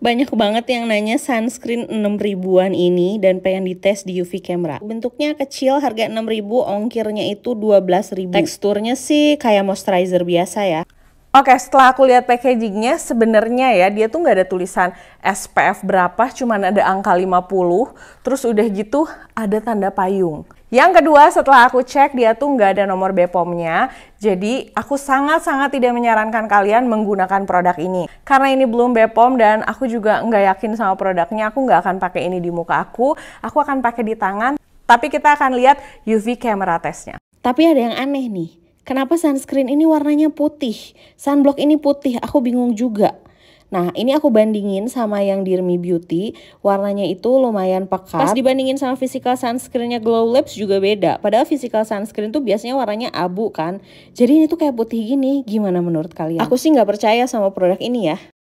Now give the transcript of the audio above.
Banyak banget yang nanya sunscreen 6 ribuan ini dan pengen dites di UV camera. Bentuknya kecil, harga 6 ribu, ongkirnya itu 12 ribu. Teksturnya sih kayak moisturizer biasa ya. Oke, setelah aku lihat packagingnya, sebenarnya ya dia tuh nggak ada tulisan SPF berapa, cuman ada angka 50, terus udah gitu ada tanda payung. Yang kedua, setelah aku cek, dia tuh nggak ada nomor BPOM-nya. Jadi, aku sangat-sangat tidak menyarankan kalian menggunakan produk ini. Karena ini belum BPOM dan aku juga nggak yakin sama produknya, aku nggak akan pakai ini di muka aku. Aku akan pakai di tangan. Tapi kita akan lihat UV camera testnya. Tapi ada yang aneh nih. Kenapa sunscreen ini warnanya putih? Sunblock ini putih, aku bingung juga. Nah, ini aku bandingin sama yang Dirmi Beauty. Warnanya itu lumayan pekat. Pas dibandingin sama physical sunscreennya Glow Labs juga beda. Padahal physical sunscreen tuh biasanya warnanya abu kan. Jadi ini tuh kayak putih gini. Gimana menurut kalian? Aku sih nggak percaya sama produk ini ya.